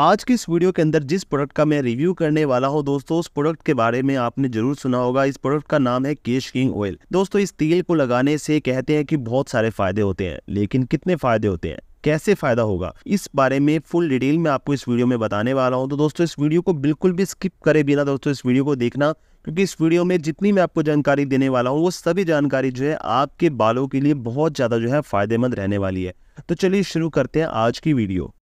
आज की इस वीडियो के अंदर जिस प्रोडक्ट का मैं रिव्यू करने वाला हूँ, दोस्तों, उस प्रोडक्ट के बारे में आपने ज़रूर सुना होगा। इस प्रोडक्ट का नाम है केश किंग ऑयल दोस्तों, इस तेल को लगाने से कहते हैं कि बहुत सारे फ़ायदे होते हैं, लेकिन कितने फ़ायदे होते हैं? कैसे फ़ायदा होगा? इस बारे में फुल डिटेल में आपको इस वीडियो में बताने वाला हूँ। तो दोस्तों, इस वीडियो को बिल्कुल भी स्किप करे बिना दोस्तों, इस वीडियो को देखना, क्योंकि इस वीडियो में जितनी मैं आपको जानकारी देने वाला हूँ, वो सभी जानकारी जो है आपके बालों के लिए बहुत ज़्यादा जो है फ़ायदेमंद रहने वाली है। तो चलिए शुरू करते हैं आज की वीडियो।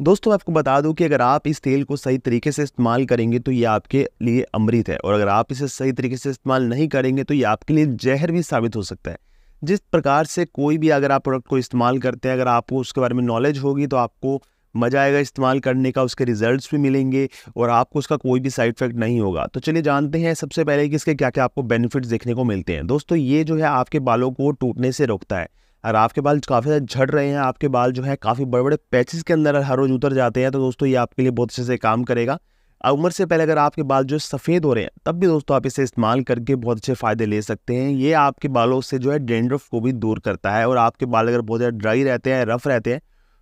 दोस्तों आपको बता दूँ कि अगर आप इस तेल को सही तरीके से इस्तेमाल करेंगे तो ये आपके लिए अमृत है। और अगर आप इसे सही तरीके से इस्तेमाल नहीं करेंगे तो ये आपके लिए जहर भी साबित हो सकता है। जिस प्रकार से कोई भी अगर आप प्रोडक्ट को इस्तेमाल करते हैं, अगर आपको उसके बारे में नॉलेज होगी तो आपको मज़ा आएगा इस्तेमाल करने का, उसके रिजल्ट्स भी मिलेंगे और आपको उसका कोई भी साइड इफ़ेक्ट नहीं होगा। तो चलिए जानते हैं सबसे पहले कि इसके क्या क्या आपको बेनिफिट्स देखने को मिलते हैं। दोस्तों, ये जो है आपके बालों को टूटने से रोकता है। अगर आपके बाल काफ़ी ज़्यादा झड़ रहे हैं, आपके बाल जो है काफ़ी बड़े बड़े पैचेस के अंदर हर रोज उतर जाते हैं तो दोस्तों ये आपके लिए बहुत अच्छे से काम करेगा। उम्र से पहले अगर आपके बाल जो सफ़ेद हो रहे हैं, तब भी दोस्तों आप इसे इस्तेमाल करके बहुत अच्छे फ़ायदे ले सकते हैं। ये आपके बालों से जो है डेंड्रफ को भी दूर करता है और आपके बाल अगर बहुत ज़्यादा ड्राई रहते हैं, रफ रहते हैं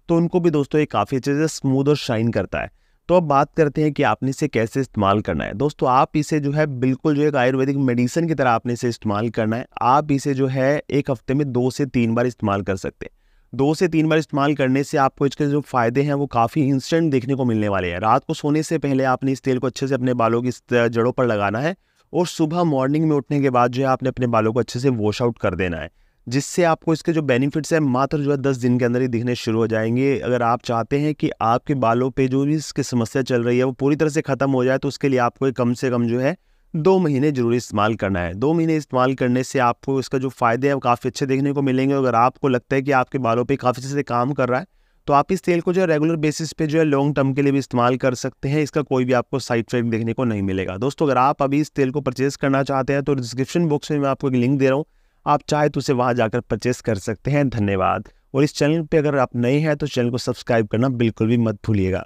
तो उनको भी दोस्तों ये काफ़ी अच्छे से स्मूथ और शाइन करता है। तो अब बात करते हैं कि आपने इसे कैसे इस्तेमाल करना है। दोस्तों, आप इसे जो है बिल्कुल जो एक आयुर्वेदिक मेडिसिन की तरह आपने इसे इस्तेमाल करना है। आप इसे जो है एक हफ़्ते में दो से तीन बार इस्तेमाल कर सकते हैं। दो से तीन बार इस्तेमाल करने से आपको इसके जो फ़ायदे हैं वो काफ़ी इंस्टेंट देखने को मिलने वाले हैं। रात को सोने से पहले आपने इस तेल को अच्छे से अपने बालों की जड़ों पर लगाना है और सुबह मॉर्निंग में उठने के बाद जो है आपने अपने बालों को अच्छे से वॉश आउट कर देना है। जिससे आपको इसके जो बेनिफिट्स हैं, मात्र जो है दस दिन के अंदर ही दिखने शुरू हो जाएँगे। अगर आप चाहते हैं कि आपके बालों पे जो भी इसकी समस्या चल रही है, वो पूरी तरह से ख़त्म हो जाए तो उसके लिए आपको कम से कम जो है दो महीने ज़रूर इस्तेमाल करना है। दो महीने इस्तेमाल करने से आपको इसका जो फ़ायदे हैं, वो काफ़ी अच्छे देखने को मिलेंगे। अगर आपको लगता है कि आपके बालों पर काफ़ी अच्छे से काम कर रहा है तो आप इस तेल को जो है रेगुलर बेसिस पे जो है लॉन्ग टर्म के लिए भी इस्तेमाल कर सकते हैं। इसका कोई भी आपको साइड इफ़ेक्ट देखने को नहीं मिलेगा। दोस्तों, अगर आप अभी इस तेल को परचेज करना चाहते हैं तो डिस्क्रिप्शन बॉक्स में मैं आपको एक लिंक दे रहा हूँ। आप चाहे तो उसे वहाँ जाकर परचेस कर सकते हैं। धन्यवाद। और इस चैनल पे अगर आप नए हैं तो चैनल को सब्सक्राइब करना बिल्कुल भी मत भूलिएगा।